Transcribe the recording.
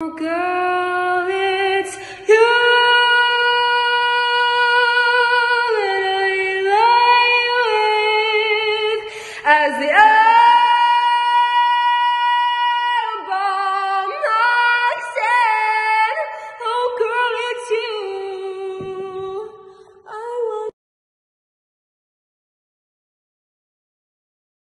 Girl, it's you that I live as the